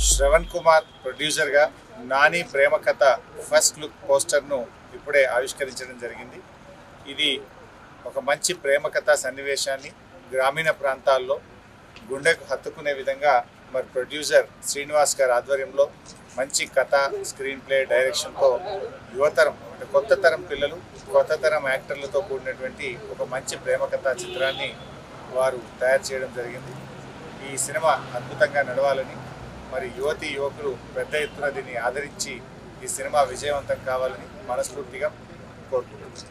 శ్రవణ్ కుమార్ ప్రొడ్యూసర్గా నాని ప్రేమ కథ first look పోస్టర్ను ఇప్పుడే ఆవిష్కరించడం జరిగింది. ఇది ఒక మంచి ప్రేమ కథ సన్నివేశాన్ని గ్రామీణ ప్రాంతాల్లో గుండెకు హత్తుకునే విధంగా మరి ప్రొడ్యూసర్ శ్రీనివాస్ గారి ఆధ్వర్యంలో మంచి కథ స్క్రీన్ ప్లే డైరెక్షన్తో యువతరం అంటే కొత్త తరం పిల్లలు కొత్త తరం యాక్టర్లతో కూడినటువంటి ఒక మంచి ప్రేమ కథ చిత్రాన్ని వారు తయారు చేయడం జరిగింది. ఈ సినిమా అద్భుతంగా నడవాలని మరి యువతి యువకులు పెద్ద ఎత్తున దీన్ని ఆదరించి ఈ సినిమా విజయవంతం కావాలని మనస్ఫూర్తిగా కోరుకుంటున్నాను.